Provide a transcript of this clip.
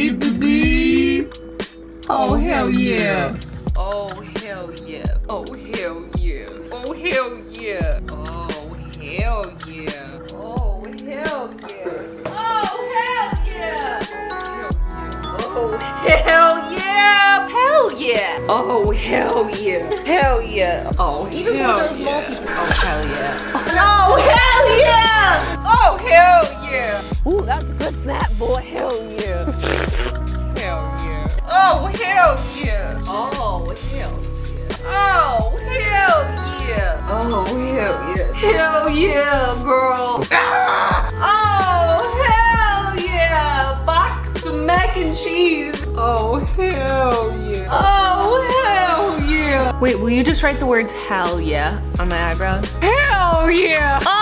Beep beep beep. Oh hell yeah. Oh hell yeah. Oh hell yeah. Oh hell yeah. Oh hell yeah. Oh hell yeah. Oh hell yeah. Oh hell yeah. Hell yeah. Oh hell yeah. Hell yeah. Oh, even Hell those yeah. Oh hell yeah. Oh hell yeah. Oh hell yeah. Oh hell yeah. Oh hell yeah. Hell yeah, girl. Ah! Oh hell yeah. Box mac and cheese. Oh hell yeah. Oh hell yeah. Wait, will you just write the words hell yeah on my eyebrows? Hell yeah. Oh